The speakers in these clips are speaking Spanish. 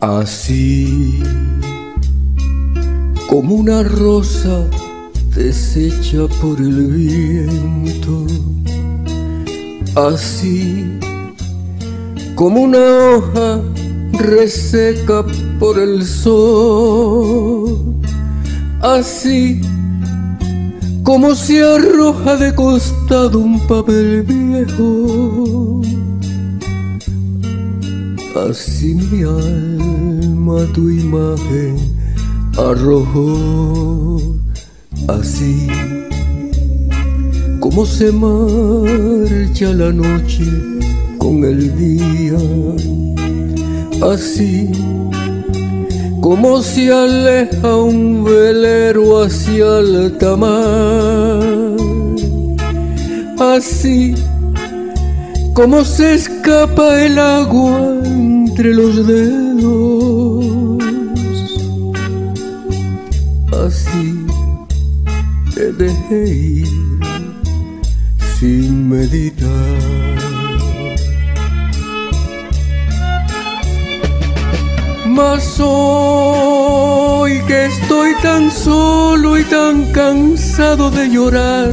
Así como una rosa deshecha por el viento, así como una hoja reseca por el sol, así como se arroja de costado un papel viejo, así mi alma tu imagen arrojó, así como se marcha la noche con el día, así como se aleja un velero hacia el tamar, así como se escapa el agua entre los dedos, así te dejé ir sin meditar. Mas hoy que estoy tan solo y tan cansado de llorar,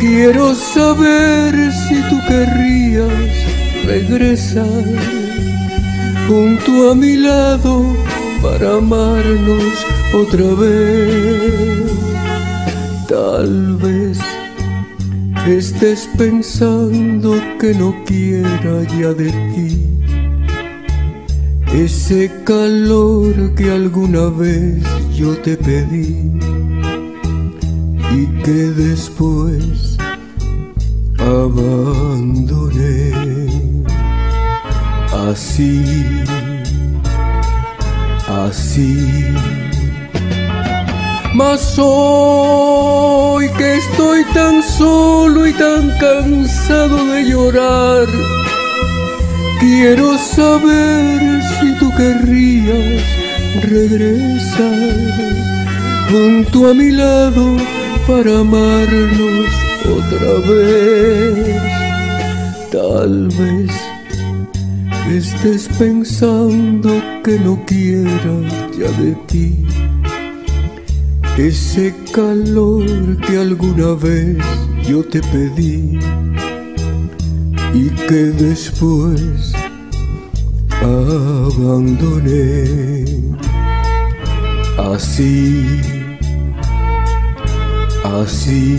quiero saber si tú querrías regresar junto a mi lado para amarnos otra vez. Tal vez estés pensando que no quiera ya de ti ese calor que alguna vez yo te pedí y que después abandoné así, así. Mas hoy que estoy tan solo y tan cansado de llorar, Quiero saber tú querrías regresar junto a mi lado para amarnos otra vez. Tal vez estés pensando que no quiera ya de ti ese calor que alguna vez yo te pedí y que después abandoné así, así,